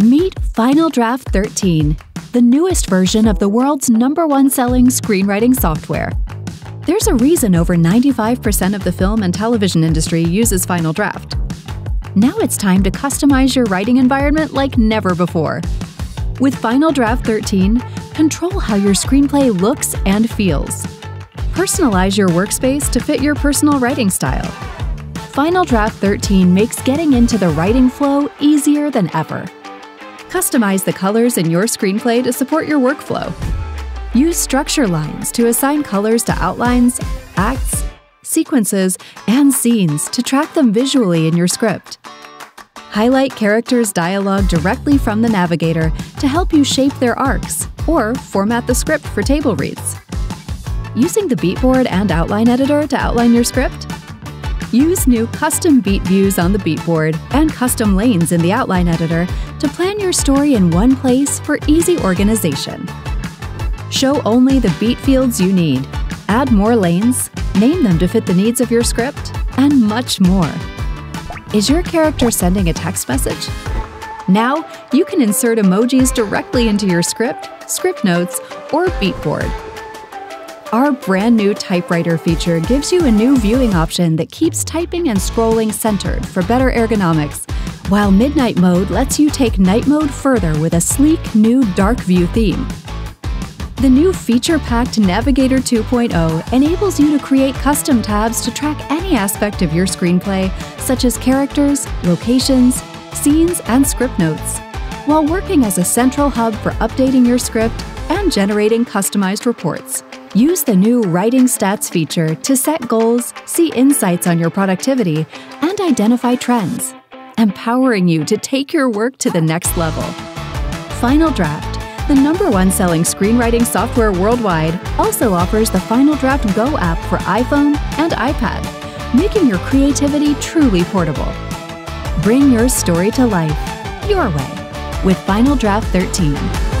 Meet Final Draft 13, the newest version of the world's number one selling screenwriting software. There's a reason over 95% of the film and television industry uses Final Draft. Now it's time to customize your writing environment like never before. With Final Draft 13, control how your screenplay looks and feels. Personalize your workspace to fit your personal writing style. Final Draft 13 makes getting into the writing flow easier than ever. Customize the colors in your screenplay to support your workflow. Use structure lines to assign colors to outlines, acts, sequences, and scenes to track them visually in your script. Highlight characters' dialogue directly from the navigator to help you shape their arcs, or format the script for table reads. Using the beatboard and outline editor to outline your script? Use new custom beat views on the beatboard and custom lanes in the outline editor to plan your story in one place for easy organization. Show only the beat fields you need, add more lanes, name them to fit the needs of your script, and much more. Is your character sending a text message? Now, you can insert emojis directly into your script, script notes, or beatboard. Our brand new typewriter feature gives you a new viewing option that keeps typing and scrolling centered for better ergonomics, while Midnight Mode lets you take night mode further with a sleek new dark view theme. The new feature packed Navigator 2.0 enables you to create custom tabs to track any aspect of your screenplay, such as characters, locations, scenes, and script notes, while working as a central hub for updating your script and generating customized reports. Use the new Writing Stats feature to set goals, see insights on your productivity, and identify trends, empowering you to take your work to the next level. Final Draft, the number one selling screenwriting software worldwide, also offers the Final Draft Go app for iPhone and iPad, making your creativity truly portable. Bring your story to life your way with Final Draft 13.